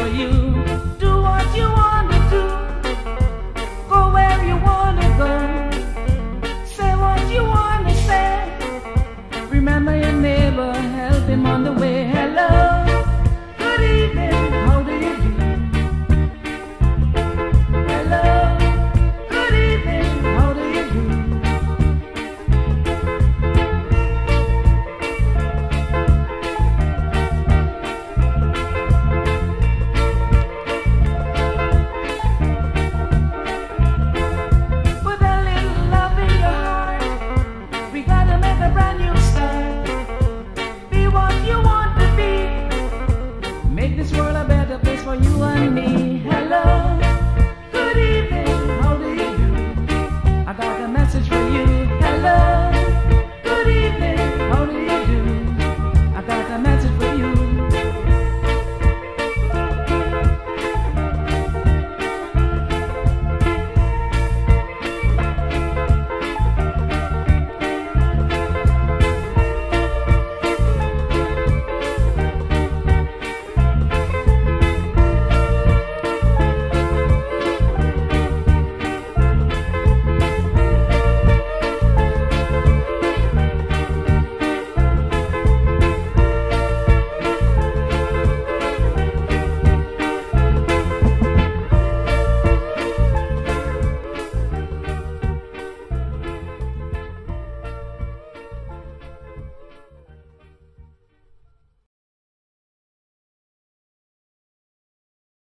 for you. make this world.